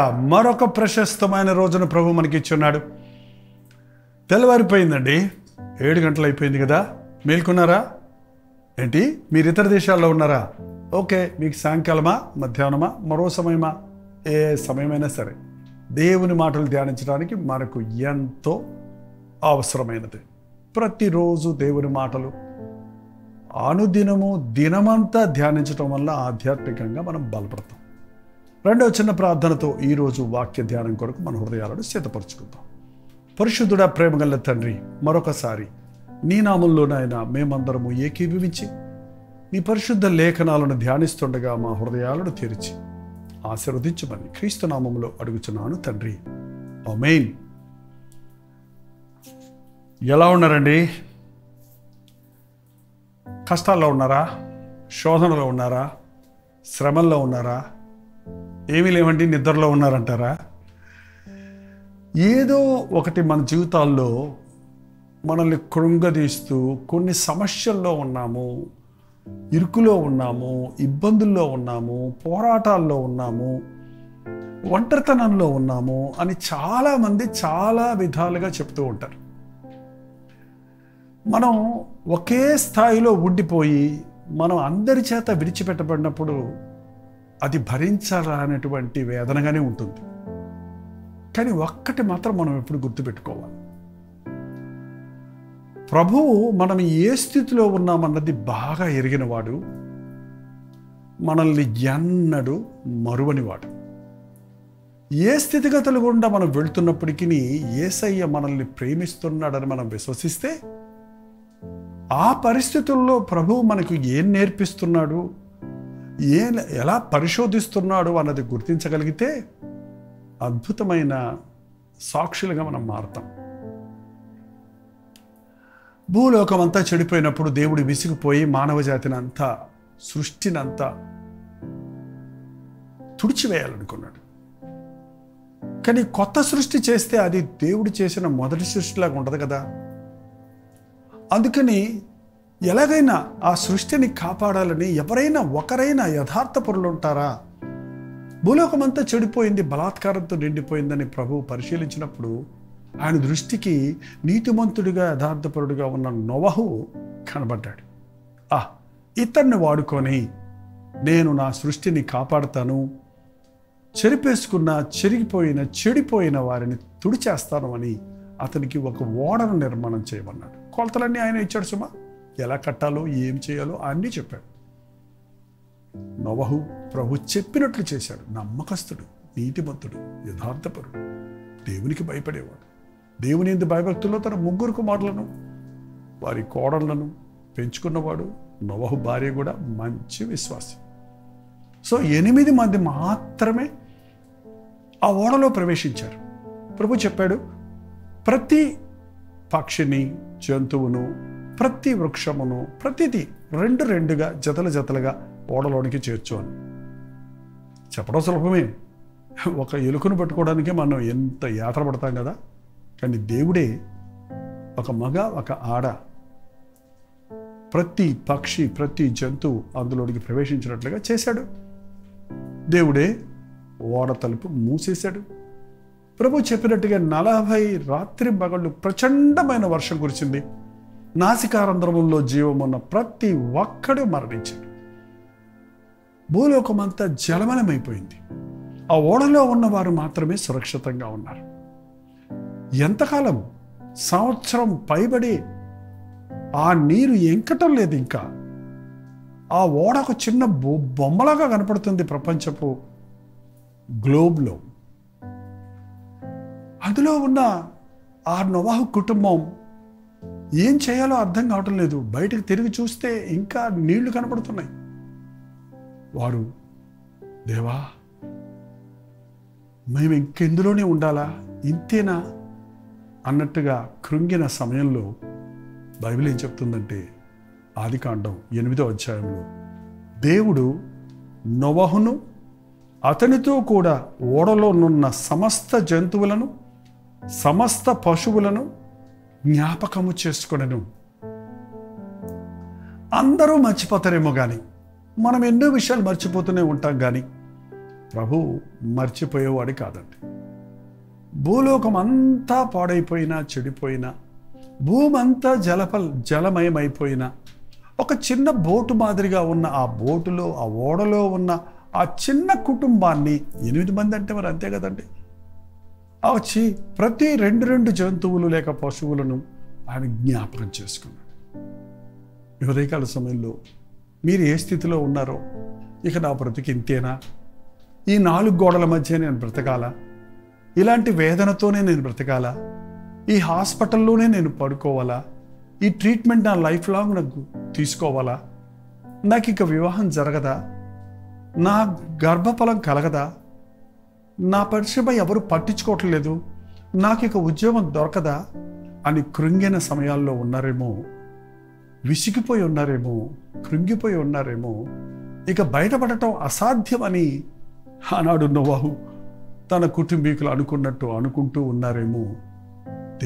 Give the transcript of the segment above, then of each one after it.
మరొక ప్రశస్తమైన రోజున ప్రభు మనకి ఇచ్చున్నాడు తెల్లవారిపోయిందండి. ఏడు గంటలు అయిపోయింది కదా. మేల్కొన్నారా? ఏంటి మీరు ఇతర దేశాల్లో ఉన్నారా? ఓకే మీకు సాయంకాలమా మధ్యాహ్నమా మరో సమయమా? ఏ సమయమైనా సరే. దేవుని మాటలు ధ్యానించడానికి మనకు ఎంతో అవసరమైనది. ప్రతిరోజు దేవుని మాటలు అనుదినము దినమంతా ధ్యానించటం వల్ల ఆధ్యాత్మికంగా మనం బలపడతాం. రెండవ చిన్న ప్రార్థనతో ఈరోజు వాక్య ధ్యానం కొరకు మన హృదయాలను సిద్ధపరచుకుందాం. పరిశుద్ధుడ ప్రేమగల తండ్రి మరొకసారి నీ నామంలోనైనా మేమందరము ఏకీభవించి నీ పరిశుద్ధ లేఖనాలను ధ్యానిస్తుండగా మా హృదయాలను తెరిచి ఆశీర్వదించమని క్రీస్తు నామంలో అడుగుచున్నాను తండ్రి. అమెయిన్ ఎలా ఉన్నారండి? కష్టాల్లో ఉన్నారా? శోధనలో ఉన్నారా? శ్రమల్లో ఉన్నారా? ఏమీ లేవండి నిద్రలో ఉన్నారంటారా? ఏదో ఒకటి మన జీవితాల్లో మనల్ని కృంగదీస్తూ కొన్ని సమస్యల్లో ఉన్నాము ఇరుకులో ఉన్నాము ఇబ్బందుల్లో ఉన్నాము పోరాటాల్లో ఉన్నాము ఒంటరితనంలో ఉన్నాము అని చాలామంది చాలా విధాలుగా చెప్తూ ఉంటారు. మనం ఒకే స్థాయిలో ఉండిపోయి మనం అందరి చేత విడిచిపెట్టబడినప్పుడు అది భరించరానటువంటి వేదనగానే ఉంటుంది. కానీ ఒక్కటి మాత్రం మనం ఎప్పుడు గుర్తుపెట్టుకోవాలి. ప్రభువు మనం ఏ స్థితిలో ఉన్నామన్నది బాగా ఎరిగినవాడు మనల్ని ఎన్నడు మరువనివాడు. ఏ స్థితిగతులు గుండా మనం వెళ్తున్నప్పటికీ ఏసయ్య మనల్ని ప్రేమిస్తున్నాడని మనం విశ్వసిస్తే ఆ పరిస్థితుల్లో ప్రభువు మనకు ఏం నేర్పిస్తున్నాడు ఏ ఎలా పరిశోధిస్తున్నాడు అన్నది గుర్తించగలిగితే అద్భుతమైన సాక్షులుగా మనం మారుతాం. భూలోకం అంతా చెడిపోయినప్పుడు దేవుడు విసిగిపోయి మానవ జాతిని అంతా సృష్టిని అంతా తుడిచివేయాలనుకున్నాడు. కానీ కొత్త సృష్టి చేస్తే అది దేవుడు చేసిన మొదటి సృష్టిలాగా ఉండదు కదా. అందుకని ఎలాగైనా ఆ సృష్టిని కాపాడాలని ఎవరైనా ఒకరైనా యథార్థ పరులు ఉంటారా? భూలోకమంతా చెడిపోయింది బలాత్కారంతో నిండిపోయిందని ప్రభువు పరిశీలించినప్పుడు ఆయన దృష్టికి నీతిమంతుడిగా యథార్థపరుడిగా ఉన్న నొవహు కనబడ్డాడు. ఆ ఇతన్ని వాడుకొని నేను నా సృష్టిని కాపాడతాను. చెరిపేసుకున్న చెరిగిపోయిన చెడిపోయిన వారిని తుడిచేస్తాను అని అతనికి ఒక ఓడను నిర్మాణం చేయమన్నాడు. కొలతలన్నీ ఆయన ఇచ్చాడు సుమా? ఎలా కట్టాలో ఏం చేయాలో అన్నీ చెప్పాడు. నవహు ప్రభు చెప్పినట్లు చేశాడు. నమ్మకస్తుడు నీతిమంతుడు యథార్థపరుడు. దేవునికి భయపడేవాడు. దేవుని ఎందు భయభక్తుల్లో తన ముగ్గురు కుమారులను వారి కోడళ్ళను పెంచుకున్నవాడు నవహు భార్య కూడా మంచి విశ్వాసం. సో ఎనిమిది మంది మాత్రమే ఆ ఓడలో ప్రవేశించారు. ప్రభు చెప్పాడు ప్రతి పక్షిని జంతువును ప్రతి వృక్షమును ప్రతిదీ రెండు రెండుగా జతల జతలుగా ఓడలోనికి చేర్చు అని చెప్పడం సులభమే. ఒక ఎలుకను పట్టుకోవడానికి మనం ఎంత యాత్ర పడతాం కదా? కానీ దేవుడే ఒక మగ ఒక ఆడ ప్రతి పక్షి ప్రతి జంతువు అందులోనికి ప్రవేశించినట్లుగా చేశాడు. దేవుడే ఓడ తలుపు మూసేశాడు. ప్రభు చెప్పినట్టుగా నలభై రాత్రి మగళ్ళు ప్రచండమైన వర్షం కురిచింది నాసికారంధ్రముల్లో జీవమున్న ప్రతి ఒక్కడు మరణించాడు. భూలోకమంతా జలమలమైపోయింది. ఆ ఓడలో ఉన్నవారు మాత్రమే సురక్షితంగా ఉన్నారు. ఎంతకాలం? సంవత్సరం పైబడి ఆ నీరు ఎంకటం లేదు ఇంకా. ఆ ఓడ ఒక చిన్న బొ- బొమ్మలాగా కనపడుతుంది ప్రపంచపు గ్లోబ్లో. అందులో ఉన్న ఆ నవాహు కుటుంబం ఏం చేయాలో అర్థం కావటం లేదు. బయటకు తిరిగి చూస్తే ఇంకా నీళ్ళు కనపడుతున్నాయి. వారు దేవా మేము ఇంకెందులోనే ఉండాలా? ఇంతేనా? అన్నట్టుగా కృంగిన సమయంలో బైబిల్ ఏం చెప్తుందంటే ఆదికాండం ఎనిమిదో అధ్యాయంలో దేవుడు నొవహును అతనితో కూడా ఓడలో నున్న సమస్త జంతువులను సమస్త పశువులను జ్ఞాపకము చేసుకునను. అందరూ మర్చిపోతారేమో కానీ మనం ఎన్నో విషయాలు మర్చిపోతూనే ఉంటాం కానీ ప్రభు మర్చిపోయేవాడు కాదండి. భూలోకం అంతా పాడైపోయినా చెడిపోయినా భూమంతా అంతా జలప జలమయమైపోయినా ఒక చిన్న బోటు మాదిరిగా ఉన్న ఆ బోటులో ఆ ఓడలో ఉన్న ఆ చిన్న కుటుంబాన్ని ఎనిమిది మంది అంటే మరి అంతే కదండి? వచ్చి ప్రతి రెండు రెండు జంతువులు లేక పశువులను ఆయన జ్ఞాపకం చేసుకున్నాడు. ఈ ఉదయకాల సమయంలో మీరు ఏ స్థితిలో ఉన్నారో ఇక నా బ్రతికి ఇంతేనా? ఈ నాలుగు గోడల మధ్య నేను బ్రతకాలా? ఇలాంటి వేదనతోనే నేను బ్రతకాలా? ఈ హాస్పిటల్లోనే నేను పడుకోవాలా? ఈ ట్రీట్మెంట్ నా లైఫ్ లాంగ్ నాకు తీసుకోవాలా? నాకు ఇక వివాహం జరగదా? నా గర్భఫలం కలగదా? నా పరిశ్రమ ఎవరు పట్టించుకోవట్లేదు. నాకు ఇక ఉద్యోగం దొరకదా అని కృంగిన సమయాల్లో ఉన్నారేమో విసిగిపోయి ఉన్నారేమో కృంగిపోయి ఉన్నారేమో ఇక బయటపడటం అసాధ్యమని ఆనాడు నోవాహు తన కుటుంబీకులు అనుకున్నట్టు అనుకుంటూ ఉన్నారేమో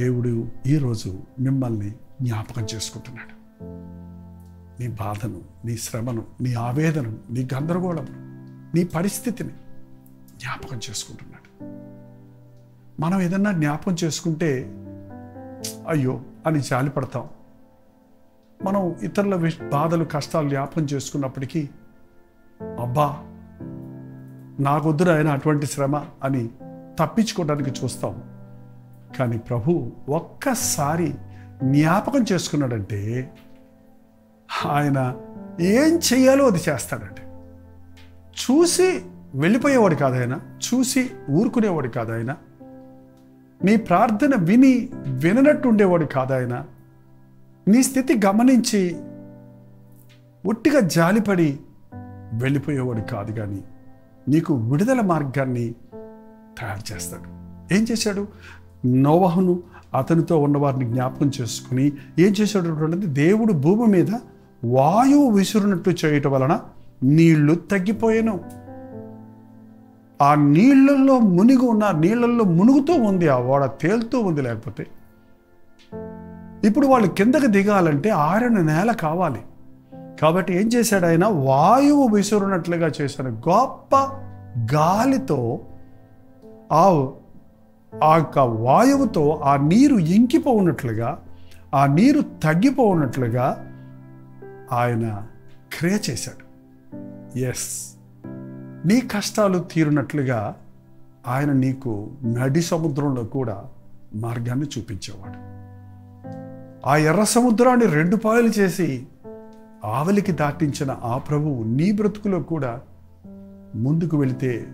దేవుడు ఈరోజు మిమ్మల్ని జ్ఞాపకం చేసుకుంటున్నాడు. నీ బాధను నీ శ్రమను నీ ఆవేదను నీ గందరగోళం నీ పరిస్థితిని జ్ఞాపకం చేసుకుంటున్నాడు. మనం ఏదన్నా జ్ఞాపకం చేసుకుంటే అయ్యో అని జాలిపడతాం మనం ఇతరుల విష్ బాధలు కష్టాలు జ్ఞాపకం చేసుకున్నప్పటికీ అబ్బా నాకొద్దురు ఆయన అటువంటి శ్రమ అని తప్పించుకోవడానికి చూస్తాం. కానీ ప్రభు ఒక్కసారి జ్ఞాపకం చేసుకున్నాడంటే ఆయన ఏం చేయాలో అది చేస్తాడండి చూసి వెళ్ళిపోయేవాడు కాదు ఆయన. చూసి ఊరుకునేవాడు కాదు ఆయన. నీ ప్రార్థన విని విననట్టు ఉండేవాడు కాదు ఆయన. నీ స్థితి గమనించి ఒట్టిగా జాలిపడి వెళ్ళిపోయేవాడు కాదు కానీ నీకు విడుదల మార్గాన్ని తయారు చేస్తాడు. ఏం చేశాడు? నోవహును అతనితో ఉన్నవారిని జ్ఞాపకం చేసుకుని ఏం చేశాడు అంటే దేవుడు భూమి మీద వాయువు విసురునట్టు చేయటం వలన నీళ్ళు తగ్గిపోయాను. ఆ నీళ్ళల్లో మునిగి ఉన్న నీళ్ళల్లో మునుగుతూ ఉంది ఆ ఓడ తేలుతూ ఉంది లేకపోతే. ఇప్పుడు వాళ్ళు కిందకి దిగాలంటే ఆరిన నేల కావాలి. కాబట్టి ఏం చేశాడు ఆయన? వాయువు విసురునట్లుగా చేశాడు. గొప్ప గాలితో ఆ ఆ యొక్క వాయువుతో ఆ నీరు ఇంకిపోనట్లుగా ఆ నీరు తగ్గిపోనట్లుగా ఆయన క్రియ చేశాడు. ఎస్ నీ కష్టాలు తీరినట్లుగా ఆయన నీకు నడి సముద్రంలో కూడా మార్గాన్ని చూపించేవాడు. ఆ ఎర్ర సముద్రాన్ని రెండు పాయలు చేసి ఆవలికి దాటించిన ఆ ప్రభువు నీ బ్రతుకులో కూడా ముందుకు వెళితే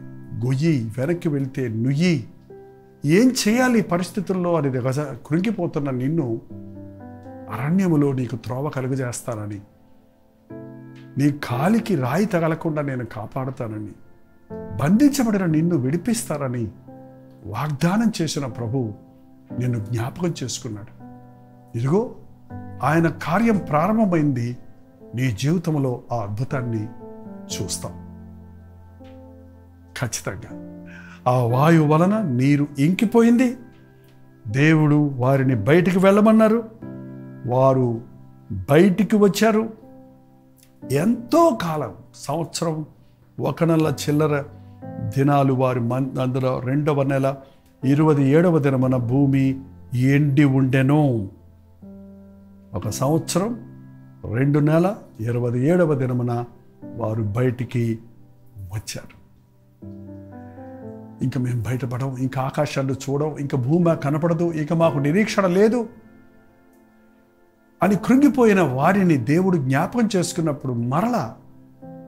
గొయ్యి వెనక్కి వెళితే నుయ్యి. ఏం చేయాలి పరిస్థితుల్లో అనేది గజ కృంగిపోతున్న నిన్ను అరణ్యములో నీకు త్రోవ కలుగజేస్తానని నీ కాలికి రాయి తగలకుండా నేను కాపాడుతానని బంధించబడిన నిన్ను విడిపిస్తారని వాగ్దానం చేసిన ప్రభు నిన్ను జ్ఞాపకం చేసుకున్నాడు. ఇదిగో ఆయన కార్యం ప్రారంభమైంది. నీ జీవితంలో ఆ అద్భుతాన్ని చూస్తాం. ఖచ్చితంగా. ఆ వాయువు వలన నీరు ఇంకిపోయింది. దేవుడు వారిని బయటికి వెళ్ళమన్నారు. వారు బయటికి వచ్చారు. ఎంతో కాలం సంవత్సరం ఒక నెల చిల్లర దినాలు వారి మన్ అందులో రెండవ నెల ఇరవై ఏడవ దినమున భూమి ఎండి ఉండెను. ఒక సంవత్సరం రెండు నెల ఇరవై ఏడవ దినమున వారు బయటికి వచ్చారు. ఇంకా మేము బయటపడం ఇంకా ఆకాశాన్ని చూడం ఇంకా భూమి కనపడదు ఇక మాకు నిరీక్షణ లేదు అని కృంగిపోయిన వారిని దేవుడు జ్ఞాపకం చేసుకున్నప్పుడు మరలా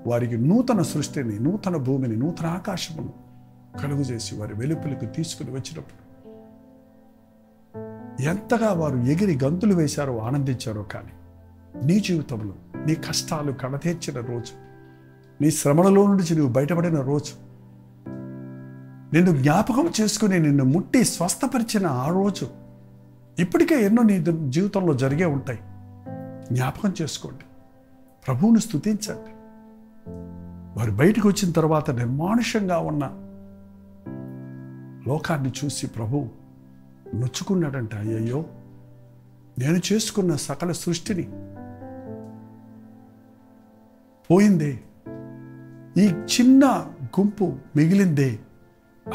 వారికి నూతన సృష్టిని నూతన భూమిని నూతన ఆకాశమును కలుగు చేసి వారి వెలుపులకు తీసుకుని వచ్చినప్పుడు ఎంతగా వారు ఎగిరి గంతులు వేశారో ఆనందించారో కానీ నీ జీవితంలో నీ కష్టాలు కడతీర్చిన రోజు నీ శ్రమలలో నుంచి నువ్వు బయటపడిన రోజు నిన్ను జ్ఞాపకం చేసుకుని నిన్ను ముట్టి స్వస్థపరిచిన ఆ రోజు ఇప్పటికే ఎన్నో నీ జీవితంలో జరిగే ఉంటాయి. జ్ఞాపకం చేసుకోండి. ప్రభువుని స్థుతించండి వారు బయటకు వచ్చిన తర్వాత నిర్మానుషంగా ఉన్న లోకాన్ని చూసి ప్రభు నొచ్చుకున్నాడంట అయ్యయ్యో నేను చేసుకున్న సకల సృష్టిని పోయిందే ఈ చిన్న గుంపు మిగిలిందే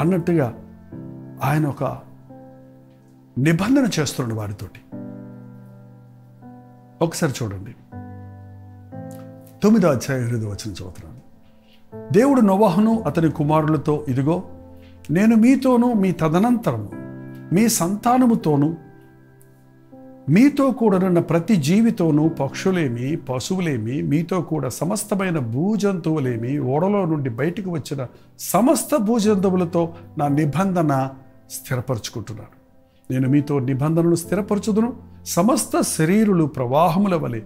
అన్నట్టుగా ఆయన ఒక నిబంధన చేస్తున్నాడు వారితోటి. ఒకసారి చూడండి. తొమ్మిదో అధ్యాయం ఎనిమిది వచ్చిన చదువుతున్నాను. దేవుడు నోవాహును అతని కుమారులతో ఇదిగో నేను మీతోనూ మీ తదనంతరము మీ సంతానముతోనూ మీతో కూడనున్న ప్రతి జీవితోనూ పక్షులేమి పశువులేమి మీతో కూడా సమస్తమైన భూజంతువులేమి ఓడలో నుండి బయటకు వచ్చిన సమస్త భూజంతువులతో నా నిబంధన స్థిరపరచుకుంటున్నాను. నేను మీతో నిబంధనను స్థిరపరచుదును. సమస్త శరీరులు ప్రవాహముల వలె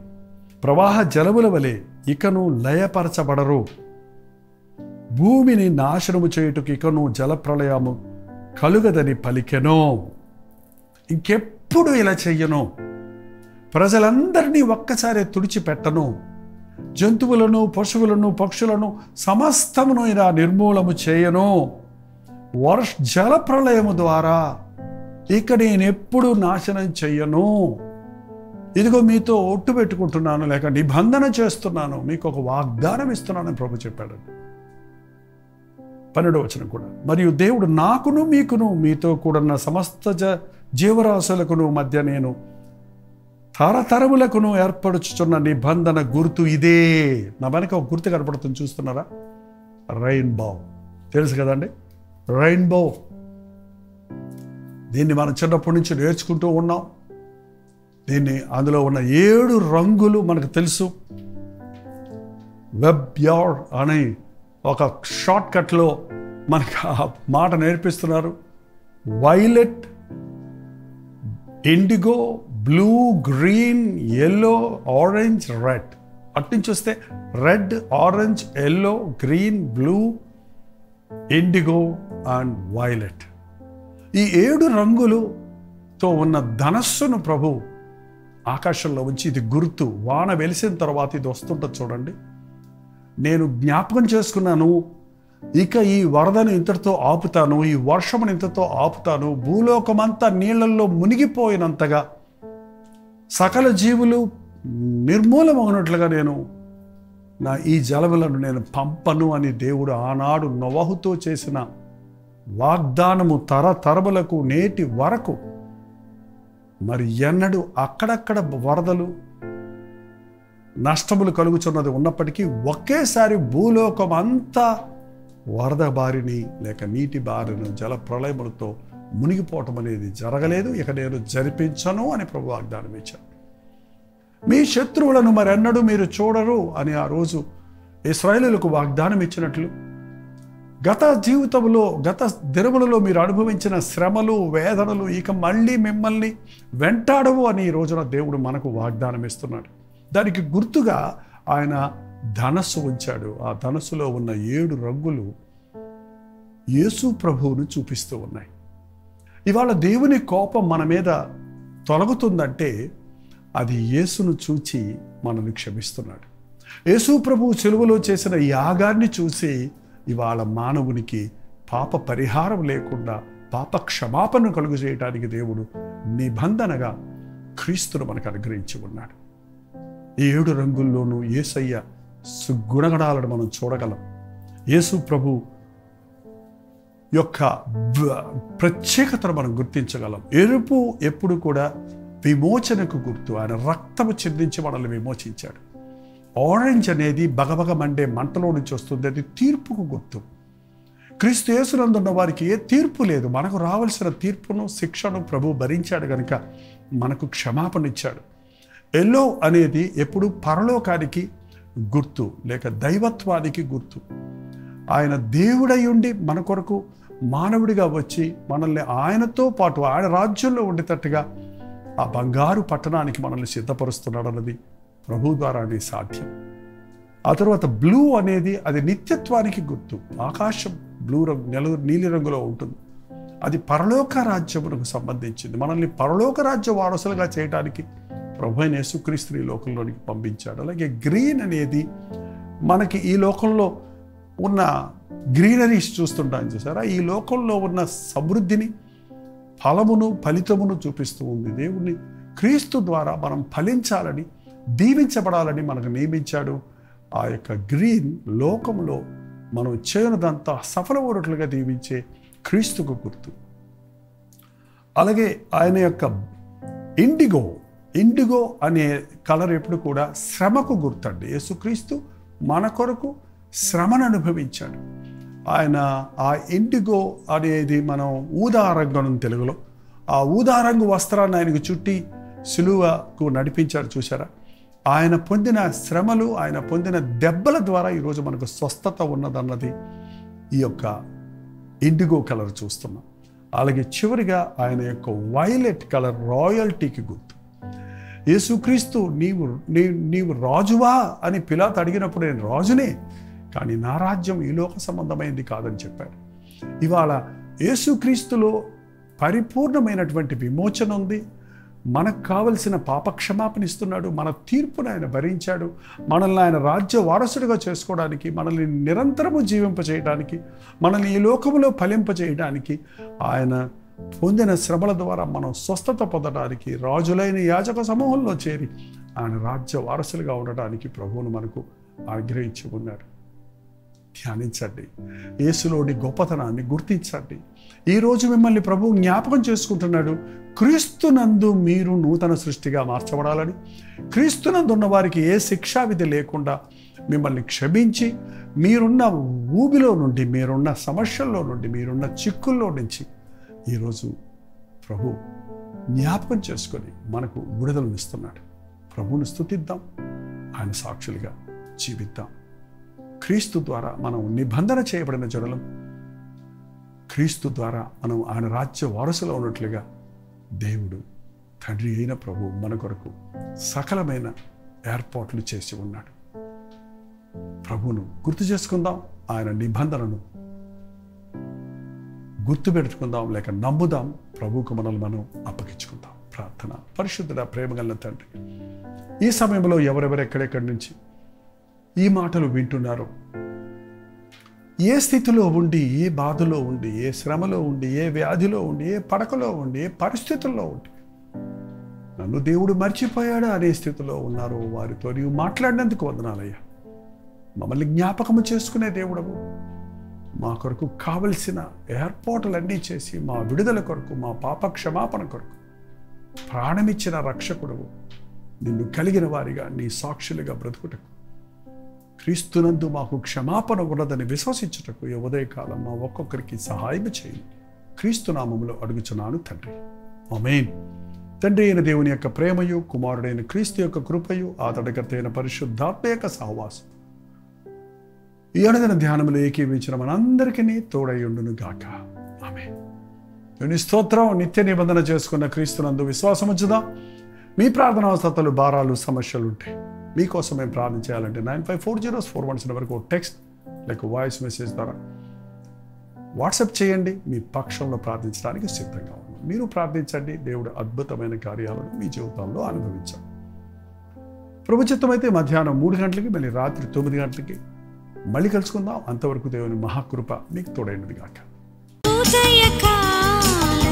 ప్రవాహ జలముల వలె ఇకను లయపరచబడరు. భూమిని నాశనము చేయుటకు ఇకను జలప్రళయము కలుగదని పలికెను. ఇంకెప్పుడు ఇలా చెయ్యను? ప్రజలందరినీ ఒక్కసారి తుడిచిపెట్టను. జంతువులను పశువులను పక్షులను సమస్తమును ఇలా నిర్మూలము చేయను. వర్ష జల ప్రళయము ద్వారా ఇక నేను ఎప్పుడు నాశనం చెయ్యను. ఇదిగో మీతో ఒట్టు పెట్టుకుంటున్నాను లేక నిబంధన చేస్తున్నాను. మీకు ఒక వాగ్దానం ఇస్తున్నానని ప్రభు చెప్పాడు పన్నెండవ వచనం కూడా. మరియు దేవుడు నాకును మీకును మీతో కూడిన సమస్త జ జీవరాశులకును మధ్య నేను తరతరములకును ఏర్పడుచుచున్న నిబంధన గుర్తు ఇదే. నా వెనక ఒక గుర్తు కనపడుతుంది చూస్తున్నారా? రైన్బో తెలుసు కదండి? రైన్బో దీన్ని మనం చిన్నప్పటి నుంచి నేర్చుకుంటూ ఉన్నాం. దీన్ని అందులో ఉన్న ఏడు రంగులు మనకు తెలుసు. వెబ్ యార్డ్ అనే ఒక షార్ట్ కట్లో మనకు ఆ మాట నేర్పిస్తున్నారు. Violet indigo blue green yellow orange red. అట్నుంచి వస్తే red orange yellow green blue indigo and violet. ఈ ఏడు రంగులుతో ఉన్న ధనస్సును ప్రభు ఆకాశంలో ఉంచి ఇది గుర్తు. వాన వెలిసిన తర్వాత ఇది వస్తుంటుంది చూడండి. నేను జ్ఞాపకం చేసుకున్నాను. ఇక ఈ వరదను ఇంతటితో ఆపుతాను ఈ వర్షమును ఇంతతో ఆపుతాను భూలోకమంతా నీళ్ళలో మునిగిపోయినంతగా సకల జీవులు నిర్మూలమగినట్లుగా నేను నా ఈ జలములను నేను పంపను అని దేవుడు ఆనాడు నొవహుతో చేసిన వాగ్దానము తరతరములకు నేటి వరకు. మరి ఎన్నడూ అక్కడక్కడ వరదలు నష్టములు కలుగుచున్నది ఉన్నప్పటికీ ఒకేసారి భూలోకం అంతా వరద బారిని లేక నీటి బారిని జల ప్రళయములతో మునిగిపోవటం అనేది జరగలేదు. ఇక నేను జరిపించను అని ప్రభు వాగ్దానం ఇచ్చాను మీ శత్రువులను మరెన్నడూ మీరు చూడరు అని ఆ రోజు ఇస్రాయేలులకు వాగ్దానం ఇచ్చినట్లు గత జీవితంలో గత దినములలో మీరు అనుభవించిన శ్రమలు వేదనలు ఇక మళ్ళీ మిమ్మల్ని వెంటాడవు అని ఈ రోజున దేవుడు మనకు వాగ్దానం ఇస్తున్నాడు. దానికి గుర్తుగా ఆయన ధనస్సు ఉంచాడు. ఆ ధనస్సులో ఉన్న ఏడు రంగులు యేసు ప్రభువును చూపిస్తూ ఉన్నాయి. ఇవాళ దేవుని కోపం మన మీద తొలగుతుందంటే అది యేసును చూచి మనల్ని క్షమిస్తున్నాడు. యేసు ప్రభు చెలువలో చేసిన యాగాన్ని చూసి ఇవాళ మానవునికి పాప పరిహారం లేకుండా పాప క్షమాపణ కలుగు చేయడానికి దేవుడు నిబంధనగా క్రీస్తును మనకు అనుగ్రహించి ఉన్నాడు. ఈ ఏడు రంగుల్లోనూ ఏసయ్య సుగుణగణాలను మనం చూడగలం. యేసు ప్రభు యొక్క ప్రత్యేకతను మనం గుర్తించగలం. ఎరుపు ఎప్పుడు కూడా విమోచనకు గుర్తు. ఆయన రక్తము చెందించి మనల్ని విమోచించాడు. ఆరెంజ్ అనేది బగబగ మండే మంటలో నుంచి వస్తుంది. అది తీర్పుకు గుర్తు. క్రీస్తు యేసునందున్న వారికి ఏ తీర్పు లేదు. మనకు రావాల్సిన తీర్పును శిక్షను ప్రభు భరించాడు కనుక మనకు క్షమాపణ ఇచ్చాడు. ఎల్లో అనేది ఎప్పుడు పరలోకానికి గుర్తు లేక దైవత్వానికి గుర్తు. ఆయన దేవుడై ఉండి మన కొరకు మానవుడిగా వచ్చి మనల్ని ఆయనతో పాటు ఆయన రాజ్యంలో ఉండేటట్టుగా ఆ బంగారు పట్టణానికి మనల్ని సిద్ధపరుస్తున్నాడు అన్నది ప్రభు ద్వారానే సాధ్యం. ఆ తర్వాత బ్లూ అనేది అది నిత్యత్వానికి గుర్తు. ఆకాశం బ్లూ రంగు నెల నీలి రంగులో ఉంటుంది. అది పరలోక రాజ్యమునకు సంబంధించింది. మనల్ని పరలోక రాజ్య వారసులుగా చేయడానికి ప్రభు అయిన యేసుక్రీస్తుని ఈ లోకంలోనికి పంపించాడు. అలాగే గ్రీన్ అనేది మనకి ఈ లోకంలో ఉన్న గ్రీనరీస్ చూస్తుంటాం చూసారా? ఈ లోకంలో ఉన్న సమృద్ధిని ఫలమును ఫలితమును చూపిస్తూ ఉంది. దేవుణ్ణి క్రీస్తు ద్వారా మనం ఫలించాలని దీవించబడాలని మనకు నియమించాడు. ఆ యొక్క గ్రీన్ లోకంలో మనం చేయనదంతా సఫలవరట్లుగా దీవించే క్రీస్తుకు గుర్తు. అలాగే ఆయన యొక్క ఇండిగో ఇండిగో అనే కలర్ ఎప్పుడు కూడా శ్రమకు గుర్తండి. యేసుక్రీస్తు మన కొరకు శ్రమను అనుభవించాడు. ఆయన ఆ ఇండిగో అనేది మనం ఊదారంగం తెలుగులో. ఆ ఊదారంగు వస్త్రాన్ని ఆయనకు చుట్టి సులువకు నడిపించాడు చూసారా ఆయన పొందిన శ్రమలు ఆయన పొందిన దెబ్బల ద్వారా ఈరోజు మనకు స్వస్థత ఉన్నదన్నది ఈ యొక్క ఇండిగో కలర్ చూస్తున్నాం. అలాగే చివరిగా ఆయన యొక్క వైలెట్ కలర్ రాయల్టీకి గుర్తు. యేసుక్రీస్తు నీవు నీ నీవు రాజువా అని పిలాత్ అడిగినప్పుడు నేను రాజునే కానీ నా రాజ్యం ఈ లోక సంబంధమైంది కాదని చెప్పాడు. ఇవాళ యేసుక్రీస్తులో పరిపూర్ణమైనటువంటి విమోచన ఉంది. మనకు కావలసిన పాపక్షమాపణ ఇస్తున్నాడు. మన తీర్పును ఆయన భరించాడు. మనల్ని ఆయన రాజ్య వారసుడిగా చేసుకోవడానికి మనల్ని నిరంతరము జీవింపచేయడానికి మనల్ని ఈ లోకములో ఫలింపజేయడానికి ఆయన పొందిన శ్రమల ద్వారా మనం స్వస్థత పొందడానికి రాజులైన యాజక సమూహంలో చేరి ఆయన రాజ్య వారసులుగా ఉండడానికి ప్రభువును మనకు ఆగ్రహించి ఉన్నాడు ధ్యానించండి. యేసులోని గొప్పతనాన్ని గుర్తించండి. ఈరోజు మిమ్మల్ని ప్రభు జ్ఞాపకం చేసుకుంటున్నాడు. క్రీస్తునందు మీరు నూతన సృష్టిగా మార్చబడాలని క్రీస్తునందు ఉన్న వారికి ఏ శిక్షా విధి లేకుండా మిమ్మల్ని క్షమించి మీరున్న ఊబిలో నుండి మీరున్న సమస్యల్లో నుండి మీరున్న చిక్కుల్లో నుంచి ఈరోజు ప్రభు జ్ఞాపకం చేసుకొని మనకు విడుదలనిస్తున్నాడు ప్రభువుని స్థుతిద్దాం ఆయన సాక్షులుగా జీవిద్దాం. క్రీస్తు ద్వారా మనం నిబంధన చేయబడిన జడలం క్రీస్తు ద్వారా మనం ఆయన రాజ్య వారసులో ఉన్నట్లుగా దేవుడు తండ్రి అయిన ప్రభు మన కొరకు సకలమైన ఏర్పాట్లు చేసి ఉన్నాడు. ప్రభువును గుర్తు చేసుకుందాం. ఆయన నిబంధనను గుర్తు పెట్టుకుందాం లేక నమ్ముదాం ప్రభువుకు మనల్ని మనం అప్పగించుకుందాం. ప్రార్థన. పరిశుద్ధుడ ప్రేమగల తండ్రి ఈ సమయంలో ఎవరెవరు ఎక్కడెక్కడి నుంచి ఈ మాటలు వింటున్నారు ఏ స్థితిలో ఉండి ఏ బాధలో ఉండి ఏ శ్రమలో ఉండి ఏ వ్యాధిలో ఉండి ఏ పడకలో ఉండి ఏ పరిస్థితుల్లో ఉండి నన్ను దేవుడు మర్చిపోయాడు అనే స్థితిలో ఉన్నారు వారితో నీవు మాట్లాడినందుకు వందనాలయ్యా. మమ్మల్ని జ్ఞాపకము చేసుకునే దేవుడవు. మా కొరకు కావలసిన ఏర్పాటులన్నీ చేసి మా విడుదల కొరకు మా పాప క్షమాపణ కొరకు ప్రాణమిచ్చిన రక్షకుడవు నిన్ను కలిగిన వారిగా నీ సాక్షులుగా బ్రతుకుటకు క్రీస్తునందు మాకు క్షమాపణ ఉన్నదని విశ్వసించుటకు ఈ ఉదయకాలం మా ఒక్కొక్కరికి సహాయం చేయండి క్రీస్తునామంలో అడుగుచున్నాను తండ్రి. అమేన్ తండ్రి అయిన దేవుని యొక్క ప్రేమయు కుమారుడైన క్రీస్తు యొక్క కృపయు ఆతడకర్త అయిన పరిశుద్ధాత్మ యొక్క సహవాసం ఈ అనుదిన ధ్యానములు ఏకీవించిన మనందరికీ తోడయ్యుండును గాక. ఆమె దేవుని స్తోత్రం నిత్య నిబంధన చేసుకున్న క్రీస్తునందు విశ్వాసం ఉంచుదా. మీ ప్రార్థన అవసరతలు భారాలు సమస్యలు ఉంటాయి మీకోసం మేము ప్రార్థన చేయాలంటే nine five four zeros four one seven వరకు టెక్స్ట్ లేక వాయిస్ మెసేజ్ ద్వారా వాట్సాప్ చేయండి. మీ పక్షంలో ప్రార్థించడానికి సిద్ధంగా ఉన్నాం. మీరు ప్రార్థించండి. దేవుడు అద్భుతమైన కార్యాలను మీ జీవితాల్లో అనుభవించాలి ప్రభుత్వం అయితే మధ్యాహ్నం మూడు గంటలకి మళ్ళీ రాత్రి తొమ్మిది గంటలకి మళ్ళీ కలుసుకుందాం. అంతవరకు దేవుని మహాకృప మీకు తోడైనది కాక ఉదయకాల